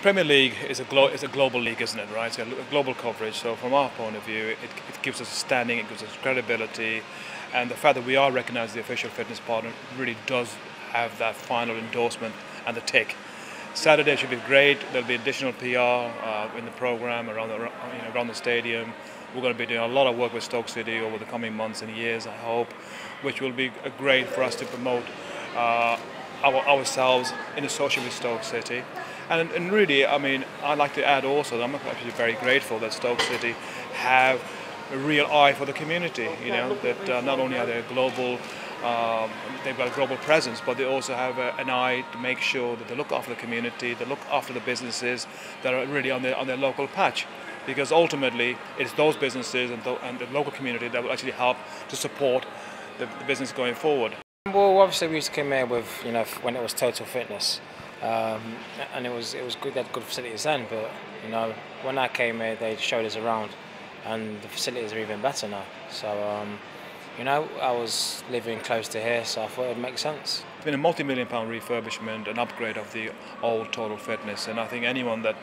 Premier League is a, is a global league, isn't it? Right, a global coverage. So from our point of view, it, it gives us standing, it gives us credibility, and the fact that we are recognised as the official fitness partner really does have that final endorsement and the tick. Saturday should be great. There'll be additional PR uh, in the program around the you know, around the stadium. We're going to be doing a lot of work with Stoke City over the coming months and years, I hope, which will be great for us to promote uh, our, ourselves in association with Stoke City. And, and really, I mean, I'd like to add also that I'm actually very grateful that Stoke City have a real eye for the community. You know, that uh, not only are they global um, they've got a global presence, but they also have a, an eye to make sure that they look after the community, they look after the businesses that are really on their, on their local patch. Because ultimately, it's those businesses and, th- and the local community that will actually help to support the, the business going forward. Well, obviously we used to come here with, you know, when it was total fitness, um, and it was it was good. They had good facilities then, but you know, when I came here, they showed us around, and the facilities are even better now. So, um, you know, I was living close to here, so I thought it would make sense. It's been a multi-million pound refurbishment, an upgrade of the old Total Fitness, and I think anyone that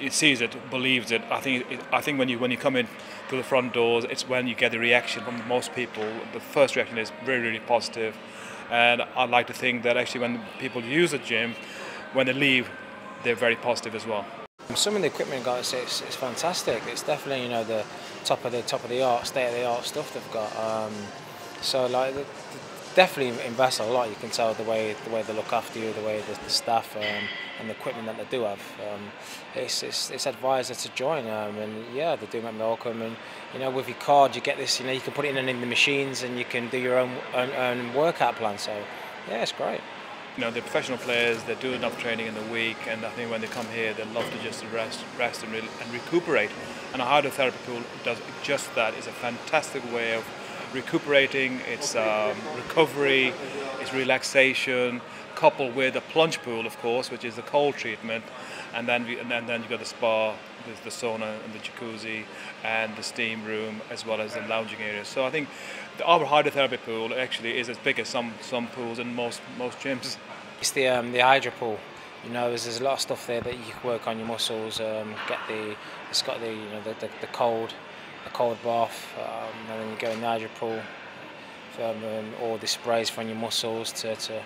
it sees it, believes it. I think it, I think when you when you come in through the front doors, it's when you get the reaction from most people. The first reaction is really really positive, and I'd like to think that actually when people use the gym, when they leave, they're very positive as well. Some of the equipment guys, it's, it's fantastic. It's definitely you know the top of the top of the art, state of the art stuff they've got. Um, so like the, the, definitely invest a lot. You can tell the way the way they look after you, the way the, the staff um, and the equipment that they do have. Um, it's, it's it's advised to join, um, and yeah, they do make me welcome. And you know, with your card, you get this. You know, you can put it in in the machines, and you can do your own own, own workout plan. So yeah, it's great you know, they're professional players, they do enough training in the week, and I think when they come here, they love to just rest, rest and, re- and recuperate. And a hydrotherapy pool does just that. It's a fantastic way of recuperating, it's um, recovery, it's relaxation, coupled with a plunge pool, of course, which is the cold treatment, and then we, and then, then you got the spa, with the sauna and the jacuzzi, and the steam room, as well as the lounging area. So I think the, our hydrotherapy pool actually is as big as some some pools in most most gyms. It's the um, the hydro pool. You know, there's, there's a lot of stuff there that you can work on your muscles. Um, get the it's got the you know the, the, the cold a cold bath, um, and then you go in the hydro pool, um, all the sprays from your muscles to, to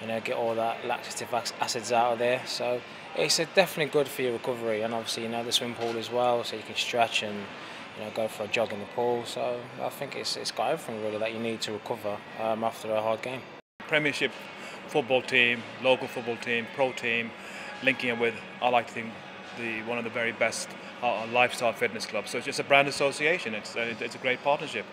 you know get all that lactic acids out of there. So it's definitely good for your recovery, and obviously you know the swim pool as well, so you can stretch and you know go for a jog in the pool. So I think it's it's got everything really that you need to recover um, after a hard game. Premiership football team, local football team, pro team, linking it with I like to think the one of the very best uh, lifestyle fitness clubs. So it's just a brand association. It's, uh, it's a great partnership.